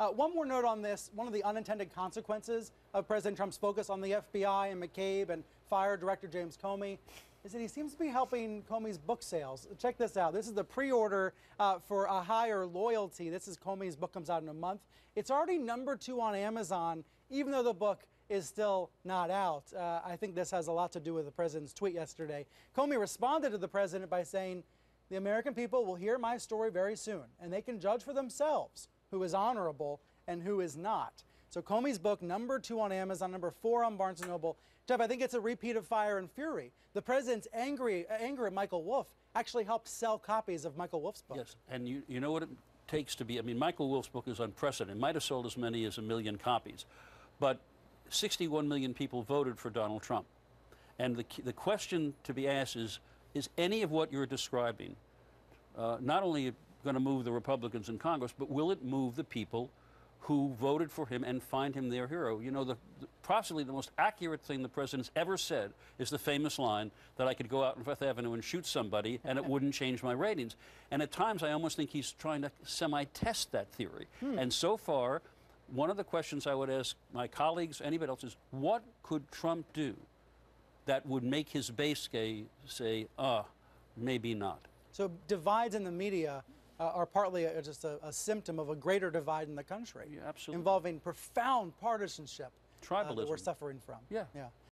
Uh, one more note on this one of the unintended consequences of President Trump's focus on the FBI and McCabe and fire director James Comey is that he seems to be helping Comey's book sales. Check this out. This is the pre order uh, for A Higher Loyalty. This is Comey's book, comes out in a month. It's already number two on Amazon, even though the book is still not out. Uh, I think this has a lot to do with the president's tweet yesterday. Comey responded to the president by saying, The American people will hear my story very soon, and they can judge for themselves who is honorable and who is not. So Comey's book, number two on Amazon, number four on Barnes & Noble. Jeff, I think it's a repeat of Fire and Fury. The president's angry, anger at Michael Wolff actually helped sell copies of Michael Wolff's book. Yes, and you, you know what it takes to be, I mean, Michael Wolff's book is unprecedented. It might have sold as many as a million copies, but 61 million people voted for Donald Trump. And the, the question to be asked is, is any of what you're describing uh, not only going to move the Republicans in Congress, but will it move the people who voted for him and find him their hero. You know, the, the, possibly the most accurate thing the president's ever said is the famous line that I could go out on Fifth Avenue and shoot somebody and it wouldn't change my ratings. And at times I almost think he's trying to semi test that theory. Hmm. And so far, one of the questions I would ask my colleagues, anybody else, is what could Trump do that would make his base say, ah, uh, maybe not? So divides in the media uh, are partly a, just a, a, symptom of a greater divide in the country. Yeah, absolutely. Involving profound partisanship. Tribalism. Uh, that we're suffering from. Yeah. Yeah.